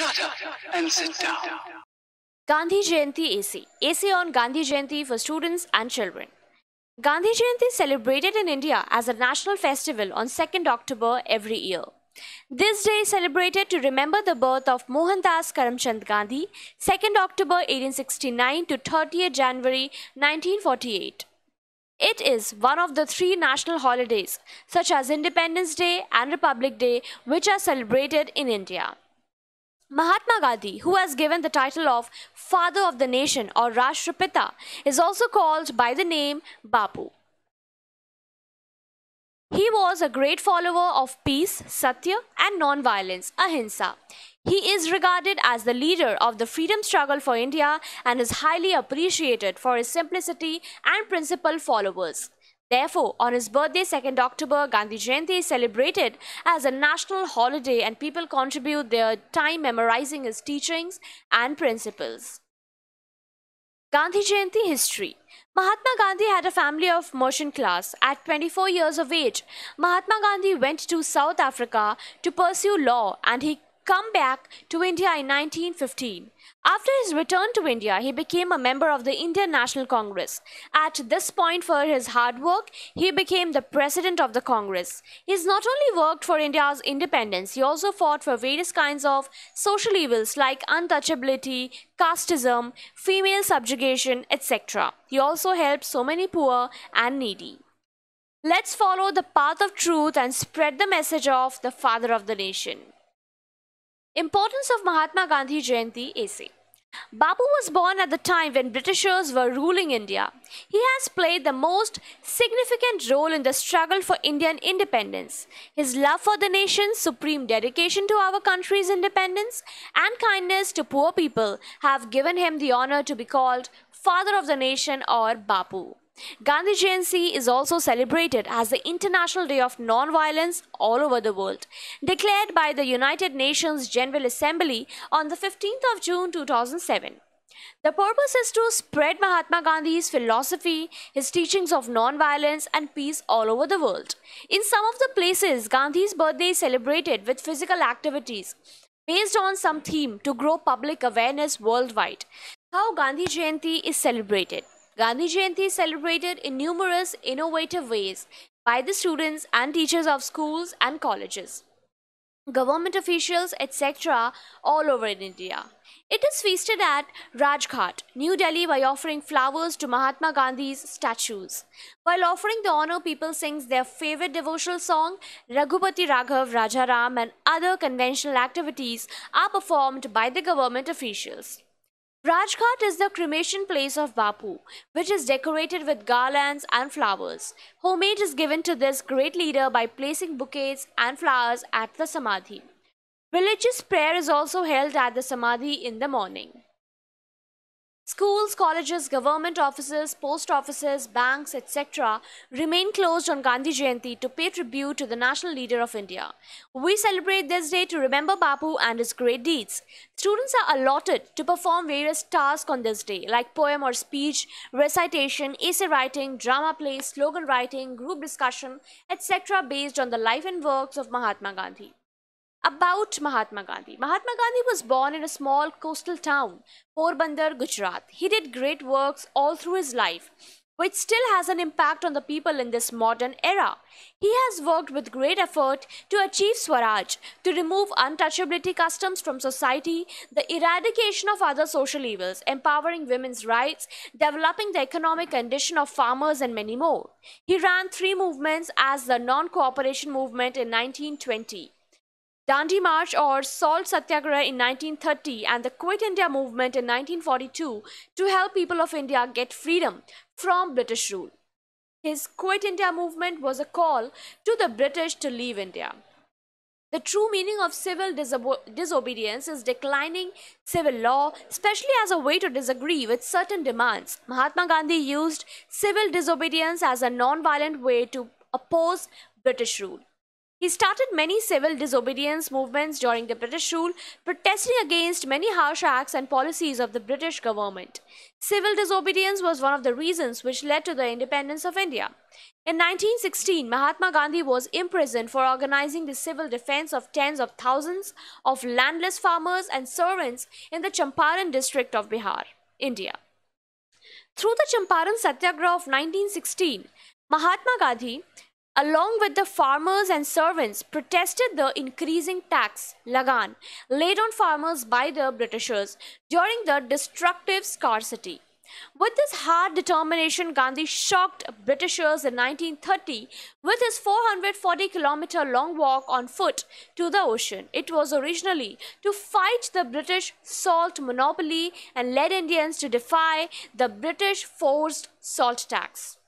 Shut up and sit down. Gandhi Jayanti AC. AC on Gandhi Jayanti for students and children. Gandhi Jayanti is celebrated in India as a national festival on 2nd October every year. This day is celebrated to remember the birth of Mohandas Karamchand Gandhi, 2nd October 1869 to 30th January 1948. It is one of the three national holidays, such as Independence Day and Republic Day, which are celebrated in India. Mahatma Gandhi, who has given the title of Father of the Nation or Rashtrapita, is also called by the name Bapu. He was a great follower of peace, satya, and non-violence, ahimsa. He is regarded as the leader of the freedom struggle for India and is highly appreciated for his simplicity and principle followers. Therefore, on his birthday, 2nd October, Gandhi Jayanti is celebrated as a national holiday and people contribute their time memorizing his teachings and principles. Gandhi Jayanti history. Mahatma Gandhi had a family of merchant class. At 24 years of age, Mahatma Gandhi went to South Africa to pursue law and he come back to India in 1915. After his return to India, he became a member of the Indian National Congress. At this point, for his hard work, he became the president of the Congress. He has not only worked for India's independence, he also fought for various kinds of social evils like untouchability, casteism, female subjugation, etc. He also helped so many poor and needy. Let's follow the path of truth and spread the message of the father of the nation. Importance of Mahatma Gandhi Jayanti AC. Babu was born at the time when Britishers were ruling India. He has played the most significant role in the struggle for Indian independence. His love for the nation, supreme dedication to our country's independence, and kindness to poor people have given him the honor to be called Father of the Nation or Bapu. Gandhi Jayanti is also celebrated as the International Day of Non-Violence all over the world, declared by the United Nations General Assembly on the 15th of June 2007. The purpose is to spread Mahatma Gandhi's philosophy, his teachings of non-violence and peace all over the world. In some of the places, Gandhi's birthday is celebrated with physical activities based on some theme to grow public awareness worldwide. How Gandhi Jayanti is celebrated. Gandhi Jayanti is celebrated in numerous innovative ways by the students and teachers of schools and colleges, government officials, etc., all over in India. It is feasted at Rajghat, New Delhi by offering flowers to Mahatma Gandhi's statues. While offering the honor, people sing their favorite devotional song, Raghupati Raghav Rajaram and other conventional activities are performed by the government officials. Rajghat is the cremation place of Bapu, which is decorated with garlands and flowers. Homage is given to this great leader by placing bouquets and flowers at the Samadhi. Religious prayer is also held at the Samadhi in the morning. Schools, colleges, government offices, post offices, banks, etc. remain closed on Gandhi Jayanti to pay tribute to the national leader of India. We celebrate this day to remember Bapu and his great deeds. Students are allotted to perform various tasks on this day like poem or speech, recitation, essay writing, drama play, slogan writing, group discussion, etc. based on the life and works of Mahatma Gandhi. About Mahatma Gandhi. Mahatma Gandhi was born in a small coastal town, Porbandar, Gujarat. He did great works all through his life, which still has an impact on the people in this modern era. He has worked with great effort to achieve Swaraj, to remove untouchability customs from society, the eradication of other social evils, empowering women's rights, developing the economic condition of farmers, and many more. He ran three movements as the non cooperation movement in 1920. Dandi March or Salt Satyagraha in 1930 and the Quit India movement in 1942 to help people of India get freedom from British rule. His Quit India movement was a call to the British to leave India. The true meaning of civil disobe- disobedience is declining civil law, especially as a way to disagree with certain demands. Mahatma Gandhi used civil disobedience as a non violent way to oppose British rule. He started many civil disobedience movements during the British rule, protesting against many harsh acts and policies of the British government. Civil disobedience was one of the reasons which led to the independence of India. In 1916, Mahatma Gandhi was imprisoned for organizing the civil defense of tens of thousands of landless farmers and servants in the Champaran district of Bihar, India. Through the Champaran Satyagraha of 1916, Mahatma Gandhi along with the farmers and servants, protested the increasing tax, lagan, laid on farmers by the Britishers during the destructive scarcity. With this hard determination, Gandhi shocked Britishers in 1930 with his 440 kilometer long walk on foot to the ocean. It was originally to fight the British salt monopoly and led Indians to defy the British forced salt tax.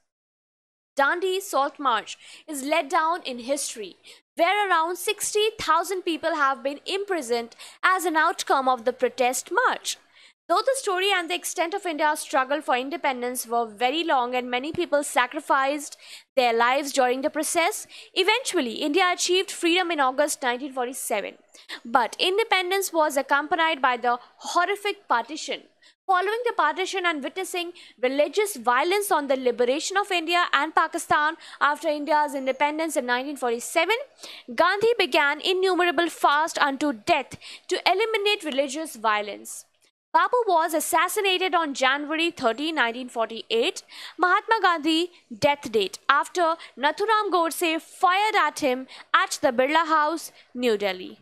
Dandi Salt March is let down in history, where around 60,000 people have been imprisoned as an outcome of the protest march. Though the story and the extent of India's struggle for independence were very long and many people sacrificed their lives during the process, eventually India achieved freedom in August 1947. But independence was accompanied by the horrific partition Following the partition and witnessing religious violence on the liberation of India and Pakistan after India's independence in 1947, Gandhi began innumerable fasts unto death to eliminate religious violence. Bapu was assassinated on January 30, 1948, Mahatma Gandhi death date, after Nathuram Godse fired at him at the Birla House, New Delhi.